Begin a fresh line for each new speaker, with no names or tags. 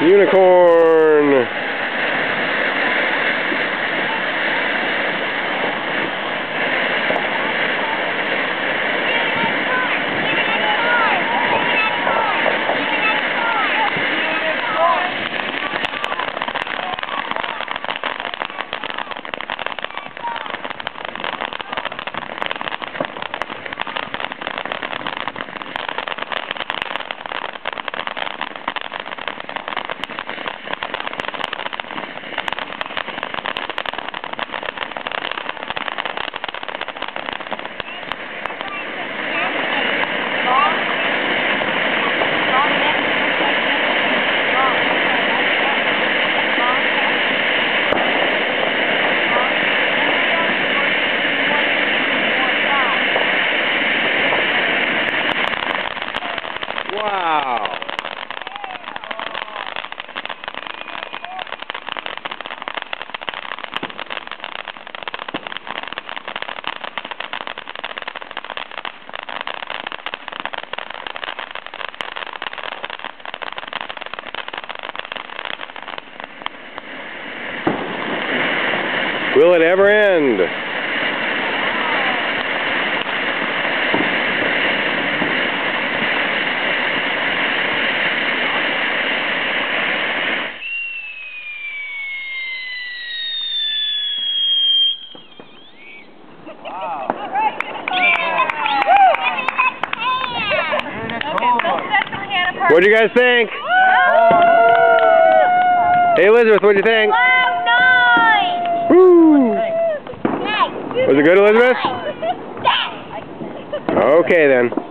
Unicorn. Wow. Will it ever end? What do you guys think? Hey Elizabeth, what do you think? Woo! Was it good, Elizabeth? Okay then.